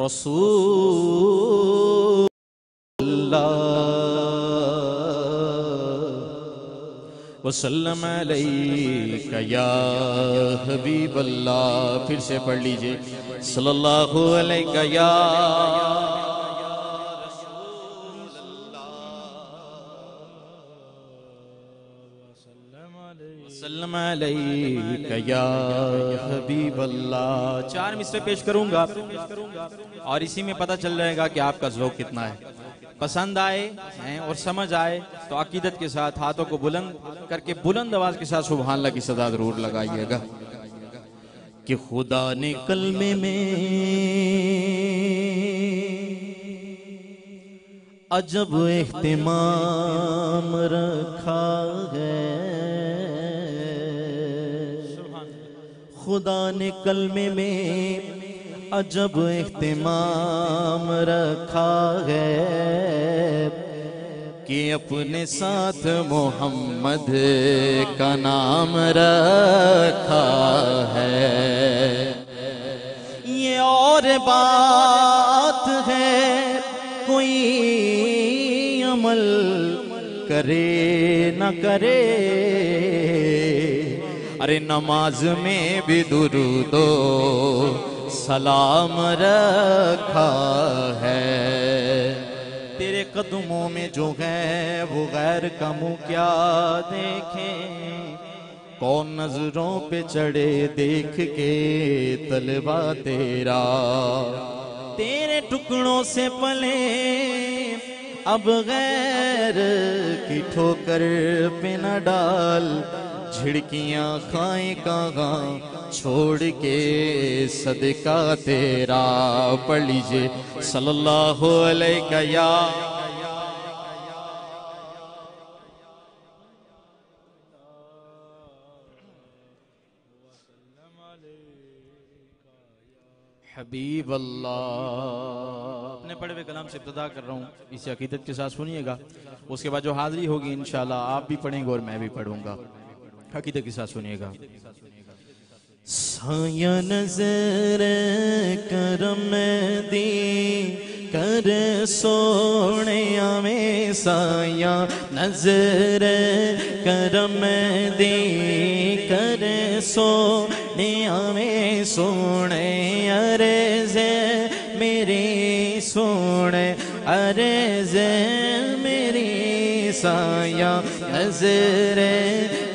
رسول اللہ وسلم علیکہ یا حبیب اللہ، پھر سے پڑھ لیجیے۔ صلی اللہ علیکہ یا وسلم علیکہ یا حبیب اللہ۔ چار مصرے پیش کروں گا اور اسی میں پتہ چل جائے گا کہ آپ کا ذوق کتنا ہے۔ پسند آئے اور سمجھ آئے تو عقیدت کے ساتھ ہاتھوں کو بلند کر کے بلند آواز کے ساتھ سبحان اللہ کی صدا ضرور لگائیے گا کہ خدا نے کلمے میں عجب اہتمام رکھا ہے۔ خدا نے کلمے میں عجب اہتمام رکھا ہے کہ اپنے ساتھ محمد کا نام رکھا ہے۔ یہ اور بات ہے، کوئی عمل کرے نہ کرے۔ ارے نماز میں بھی درود و سلام رکھا ہے۔ تیرے قدموں میں جو ہے وہ غیر کا منہ کیا دیکھیں۔ کون نظروں پہ چڑھے دیکھ کے طلبہ تیرا۔ تیرے ٹکڑوں سے پلے اب غیر کی ٹھوکر پہ نہ ڈال۔ جھڑکیاں کھائیں کہاں چھوڑ کے صدقہ تیرا پڑھ لیجیے۔ صلی اللہ علیہ یا حبیب اللہ۔ اپنے پڑھے ہوئے کلام سے ابتدا کر رہا ہوں اسی عقیدت کے ساتھ سنیے گا۔ اس کے بعد جو حاضری ہوگی انشاءاللہ، آپ بھی پڑھیں گے اور میں بھی پڑھوں گا۔ عقیدت کے ساتھ سنیے گا۔ سایہ نظر کرم دی، کر سونے میں سایہ نظر کرم دی، کر سونے میں سونے، عرض میری سونے، عرض میری سایہ نظر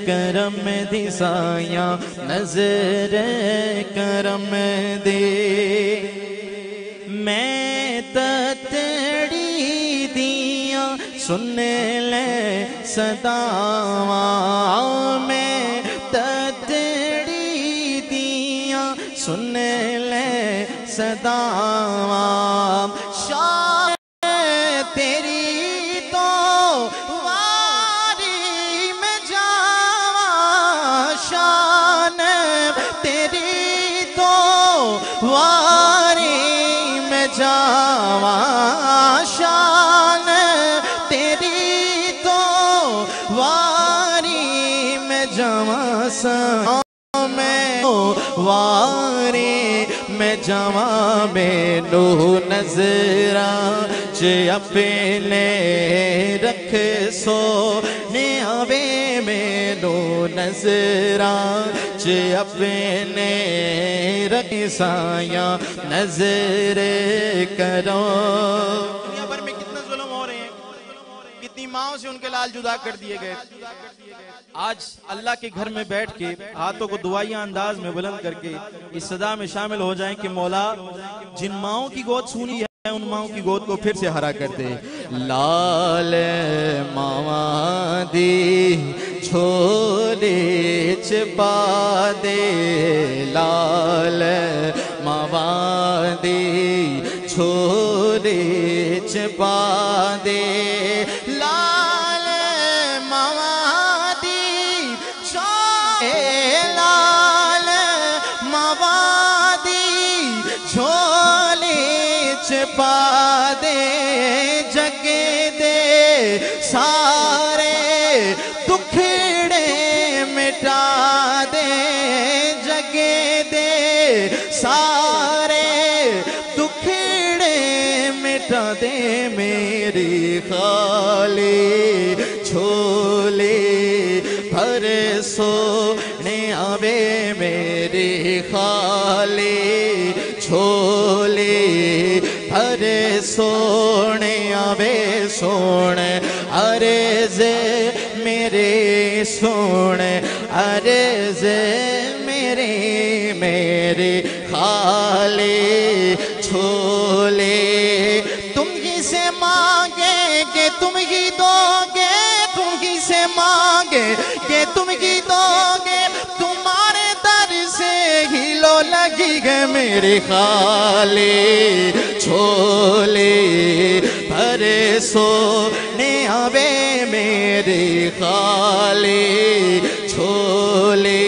کرم دی نظر کرم دی۔ میں تتڑی دیا، سن لے صداواں۔ میں تتڑی دیا، سن لے صداواں۔ واری میں جاواں شان تیری تو واری میں جاواں سا میں واری میں جمع میں نو نظرہ چے اپنے رکھ سو نیاوے میں نو نظرہ چے اپنے رکھ سایاں نظر کرو۔ دنیا بھر میں کتنے ظلم ہو رہے ہیں۔ کتنی ماں سے ان کے لال جدا کر دیے گئے۔ آج اللہ کے گھر میں بیٹھ کے ہاتھوں کو دعائیاں انداز میں بلند کر کے اس صدا میں شامل ہو جائیں کہ مولا، جن ماؤں کی گود سونی ہے، ان ماؤں کی گود کو پھر سے ہرا کر دے۔ لال ماما دی چھوڑے چپا دے لال موادی دی چھوڑے چپا دے سے میری خالی چھولے بھر سو میرے خالے، چھولے بھرے سونے آوے میرے خالے، چھولے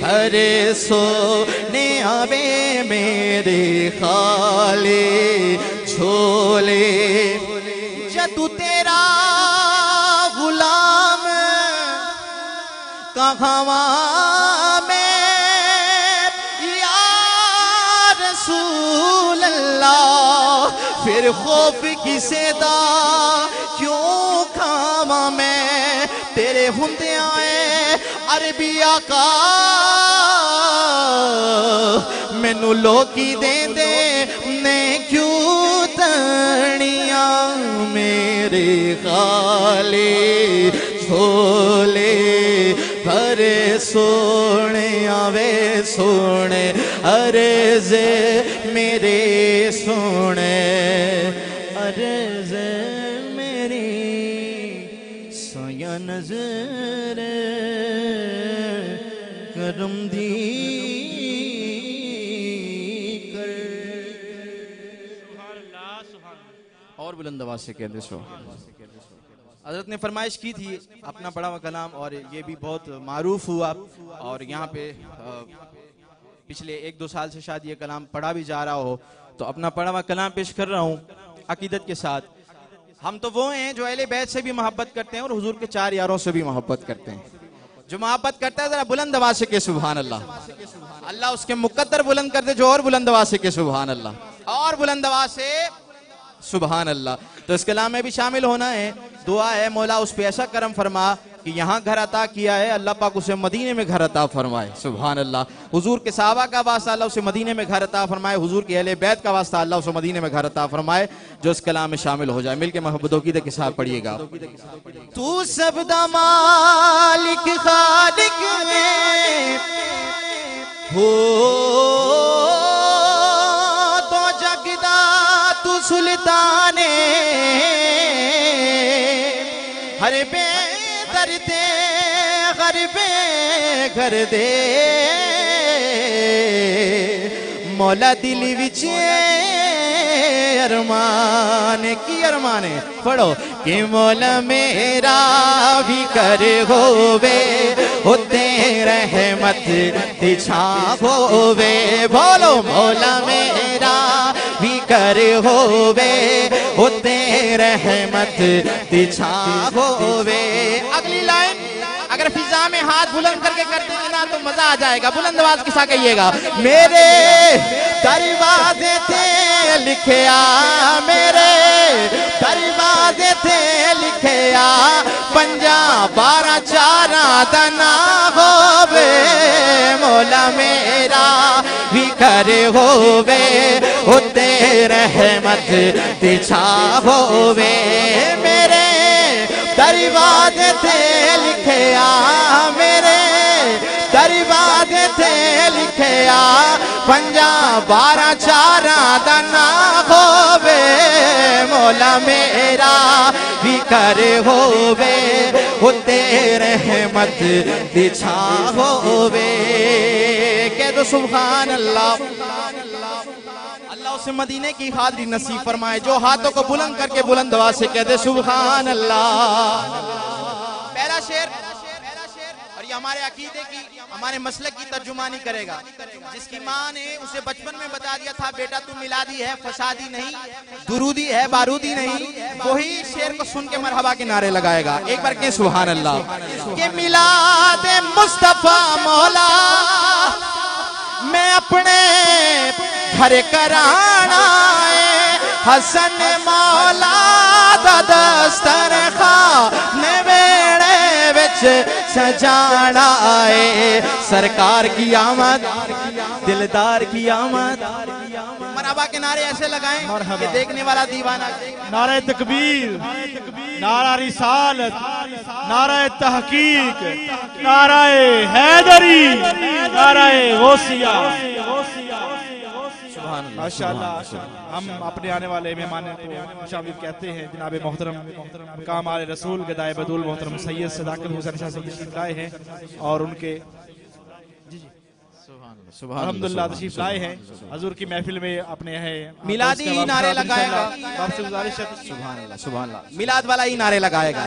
بھرے سونے آوے میرے خالے، چھولے۔ جدو تیرا غلام کہاں اللہ، پھر خوف کسے دا کیوں کھاوا میں؟ تیرے ہندے آئے عربی آقا مینو لوکی دے دے نے کیوں تنیاں میرے خالے چھولے بھرے سونے آوے سونے ارے میرے سونے ارے میری سیا نظر، کرم دی کر۔ اور بلند آواز سے کہہ دے سو۔ حضرت نے فرمائش کی تھی اپنا پڑھا ہوا کلام اور یہ بھی بہت معروف ہوا۔ اور یہاں پہ پچھلے ایک دو سال سے شاید یہ کلام پڑھا بھی جا رہا ہو، تو اپنا پڑھا ہوا کلام پیش کر رہا ہوں عقیدت کے ساتھ۔ ہم تو وہ ہیں جو اہل بیت سے بھی محبت کرتے ہیں اور حضور کے چار یاروں سے بھی محبت کرتے ہیں۔ جو محبت کرتا ہے ذرا بلند آواز سے کہ سبحان اللہ اللہ اس کے مقدر بلند کر دے، جو اور بلند آواز سے کہ سبحان اللہ اور بلند آواز سے سبحان اللہ تو اس کلام میں بھی شامل ہونا ہے، دعا ہے، مولا اس پہ ایسا کرم فرما کہ یہاں گھر عطا کیا ہے، اللہ پاک اسے مدینے میں گھر عطا فرمائے۔ سبحان اللہ۔ حضور کے صحابہ کا واسطہ اللہ اسے مدینے میں گھر عطا فرمائے۔ حضور کے اہل بیت کا واسطہ اللہ اسے مدینے میں گھر عطا فرمائے، جو اس کلام میں شامل ہو جائے۔ مل کے محبت عقیدہ کے ساتھ پڑھیے گا۔ تو سب دا مالک خالق ہے ہو، تو جگدا تو سلطان ہر گھر دے۔ مولا دل وچ ارمان، کی ارمان ہے؟ پڑھو، کہ مولا میرا بھی کر ہووے، ہوتے رحمت تچھا ہووے۔ بولو، مولا میرا بھی کر ہووے، ہوتے رحمت تچھا ہووے۔ اگر فضا میں ہاتھ بلند کر کے کرتے ہیں نا تو مزہ آ جائے گا۔ بلند آواز کے ساتھ کہیے گا؟ میرے دروازے تھے لکھیا میرے دروازے تھے لکھیا پنجا بارہ چارہ دنا ہووے، مولا میرا بھی کر ہووے ہوتے رحمت تچھا ہووے۔ میرے دروازے تھے لکھیا میرے دروازے تھے لکھیا پنجا بارہ، چارہ دنا ہووے، مولا میرا بھی کر ہووے۔ ہوتے رحمت دچھا ہووے۔ کہہ دو سبحان اللہ۔ اللہ اسے مدینے کی حاضری نصیب فرمائے، جو ہاتھوں کو بلند کر کے بلند آواز سے کہہ دے، سبحان اللہ۔ پہلا شیر، اور یہ ہمارے عقیدے کی، ہمارے مسلک کی ترجمانی کرے گا۔ جس کی ماں نے اسے بچپن میں بتا دیا تھا، بیٹا تو ملادی ہے، فسادی نہیں، درودی ہے، بارودی نہیں۔ وہی شیر کو سن کے مرحبا کے نعرے لگائے گا۔ ایک بار کہ سبحان اللہ۔ کہ ملاد مصطفیٰ مولا۔ میں اپنے گھر کرانا ہے۔ حسن مولا دا دستر خان ویڑے وچ سجانا ہے۔ سرکار کی آمد، دلدار کی آمد۔ مرحبا کے نعرے ایسے لگائیں۔ کہ دیکھنے والا دیوانہ نعرہ تکبیر نعرہ رسالت نعرہ تحقیق نعرہ حیدری نعرہ غوثیہ۔ ماشاءاللہ ہم اپنے آنے والے مہمان کو خوشامد کہتے ہیں جناب محترم مقام آل رسول گدائے بدول محترم سید صداقت حسین شاہ تشریف لائے ہیں اور ان کے الحمدللہ تشریف لائے ہیں۔ حضور کی محفل میں اپنے ہے میلادی نعرے لگائے گا۔ آپ سے گزارش ہے سبحان اللہ سبحان اللہ میلاد والا ہی نعرے لگائے گا۔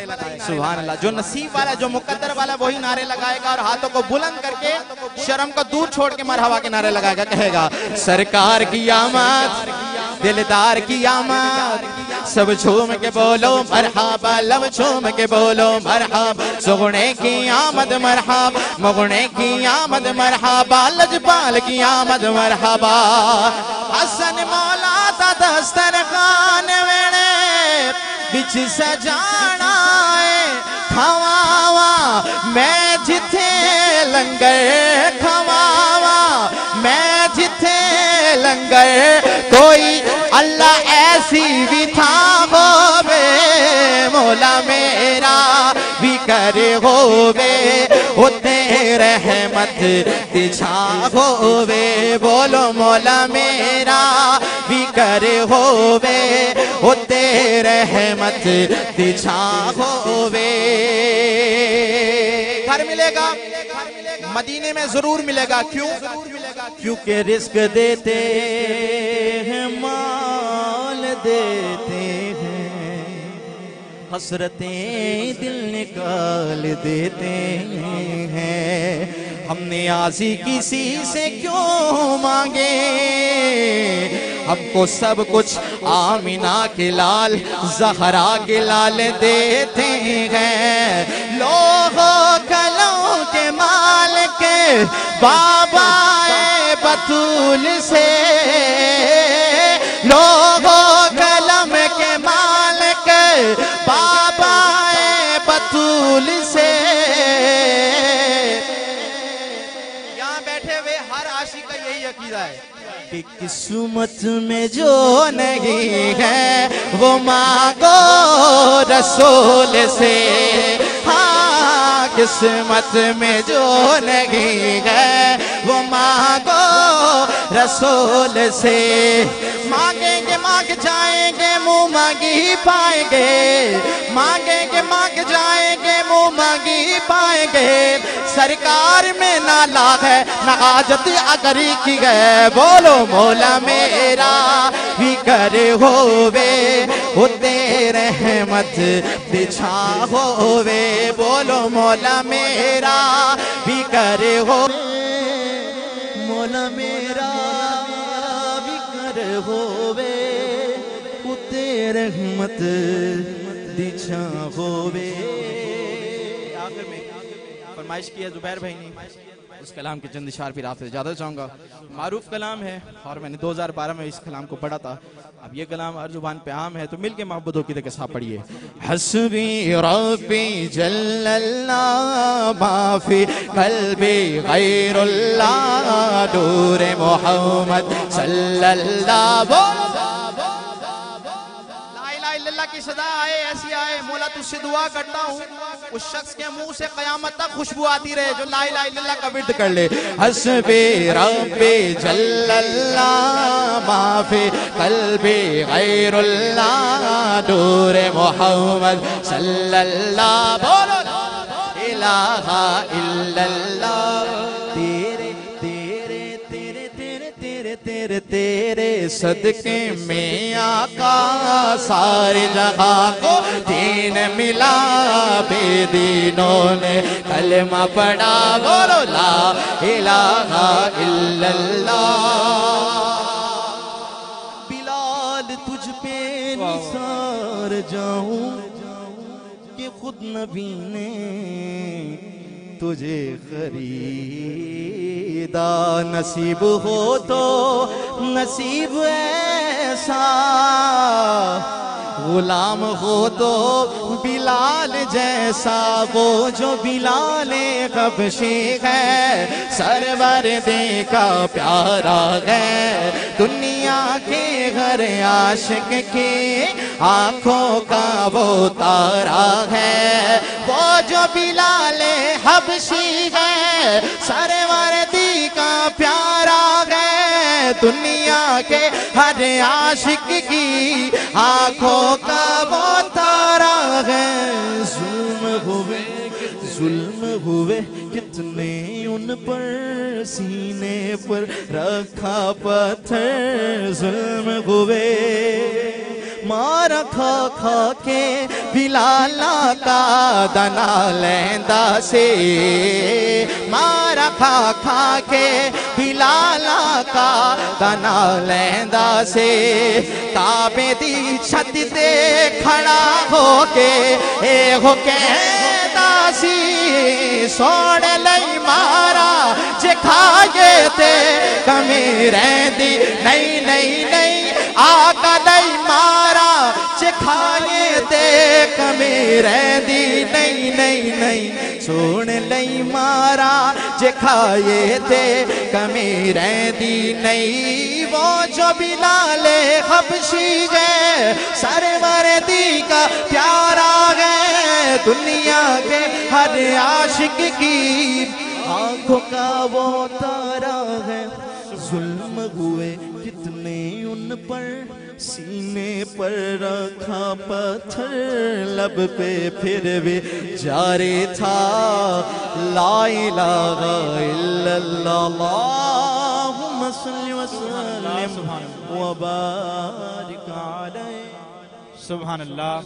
سبحان اللہ جو نصیب والا جو مقدر والا وہی نعرے لگائے گا اور ہاتھوں کو بلند کر کے شرم کو دور چھوڑ کے مرحبا کے نعرے لگائے گا۔ کہے گا سرکار کی آمد دلدار کی آمد سب چھوم کے بولو، مرحبا، لب چھوم کے بولو مرحب سگنے کی آمد مرحب مگنے کی آمد، مرحبا۔ لجپال کی آمد، مرحبا۔ حسن مولا دا دستر خان ویڑے بچ سجانا ہے کھواوا میں جتھے لنگر کھواوا کرے ہووے ہوتے رحمت تجھا ہووے۔ بولو مولا میرا، بھی کرے ہووے۔ ہوتے رحمت تجھا ہووے۔ گھر ملے گا۔ مدینے میں ضرور ملے گا۔ کیوں؟ کیونکہ رزق دیتے ہیں، مال دیتے حسرتیں دل نکال دیتے ہیں۔ ہم نے آزی کسی سے کیوں مانگے؟ ہم کو سب کچھ آمینہ کے لال، زہرا کے لال دیتے ہیں۔ لوگوں، کلوں کے مال کے بابا بطول سے۔ لوگوں بابا بطول سے۔ یہاں بیٹھے ہوئے ہر عاشق کا یہی عقیدہ ہے۔ کہ قسمت میں جو نہیں ہے وہ مانگو رسول سے۔ ہاں قسمت میں جو نہیں ہے وہ مانگو رسول سے۔ مانگیں گے مانگ جائیں گے منہ مانگی پائیں گے۔ مانگیں گے، مانگ جائیں گے، منہ مانگی پائیں گے۔ سرکار میں نہ لاغ ہے، نہ آجت اگر کی گئے۔ بولو مولا میرا بھی کرے ہووے۔ ہوتے رحمت بچھا ہووے۔ بولو مولا میرا بھی کرے ہو مولا میرا بھی کرے ہووے۔ رحمت بچھا ہووے۔ آخر میں فرمائش کی ہے زبیر بھائی نے اس کلام کے چند اشار پھر آپ سے زیادہ چاہوں گا۔ معروف کلام ہے اور میں نے دو ہزار بارہ میں اس کلام کو پڑھا تھا۔ اب یہ کلام ہر زبان پہ عام ہے تو مل کے محبت ہو کی ساتھ پڑھیے۔ حسبی ربی جل اللہ ما فی قلبی غیر اللہ دور محمد صلی اللہ اللہ کی صدا آئے، ایسی آئے، مولا تجھ سے دعا کرتا ہوں، اس شخص کے منہ سے قیامت تک خوشبو آتی رہے جو لا الہ الا اللہ کا ورد کر لے۔ حسبی ربی جل اللہ ما فی قلبی غیر اللہ دور محمد صلی اللہ، بولو الہ الا اللہ۔ تیرے صدقے میں آقا سارے جہاں کو دین ملا، بے دینوں نے کلمہ پڑھا، بولو لا الہ الا اللہ۔ بلال، تجھ پہ نثار جاؤں کہ خود نبی نے تجھے خریدا، نصیب ہو تو نصیب ایسا۔ غلام ہو تو بلال جیسا۔ وہ جو بلال خبشی ہے، سرور دے کا پیارا ہے۔ دنیا کے گھر عاشق کے آنکھوں کا وہ تارا ہے۔ وہ جو بلال حبشی ہے سرور دی کا پیارا ہے۔ دنیا کے ہر عاشق کی آنکھوں کا وہ تارا ہے۔ ظلم ہوئے ظلم ہوئے، کتنے ان پر، سینے پر رکھا پتھر، ظلم ہوئے۔ مار کھا کھا کے بلالا کا دنا لیندا سے۔ مار کھا کھا کے بلالا کا دنا لیندا سے۔ کعبے دی چھت تے کھڑا ہو کے اے ہو کہندا سی۔ سوڑ لئی مارا جے کھائے تے کمی رہندی۔ نہیں نہیں نہیں رہندی نہیں نہیں نہیں سوڑ لئی مارا جے کھائے تے کمی رہندی نہیں وہ جو بلال خبشی ہے سرور دی کا پیارا ہے دنیا کے ہر عاشق کی آنکھوں کا وہ تارا سینے پر رکھا پتھر، لب پہ پھر بھی جاری تھا۔ لا الہ الا اللہ اللہم صلی وسلم، وبارک علیہ۔ سبحان اللہ۔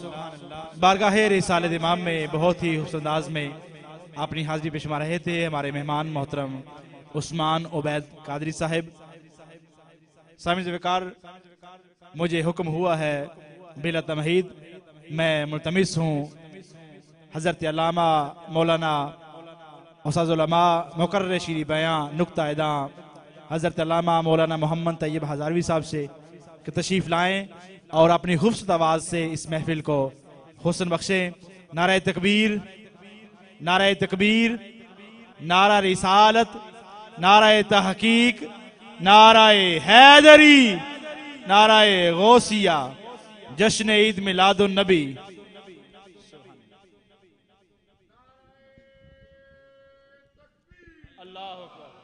بارگاہ رسالت امام میں بہت ہی حسن انداز میں اپنی حاضری پیش رہے تھے ہمارے مہمان محترم عثمان عبید قادری صاحب۔ سامع وکار مجھے حکم ہوا ہے، بلا تمہید میں ملتمس ہوں۔ حضرت علامہ مولانا استاذ علماء مقرر شیری بیاں نقطہ اداں حضرت علامہ مولانا محمد طیب ہزاروی صاحب سے کہ تشریف لائیں اور اپنی خوبصورت آواز سے اس محفل کو حسن بخشیں۔ نعرہ تکبیر نعرہ تکبیر، نعرہ رسالت، نعرہ تحقیق، نعرہ حیدری۔ نعرہ غوثیہ جشن عید میلاد النبی۔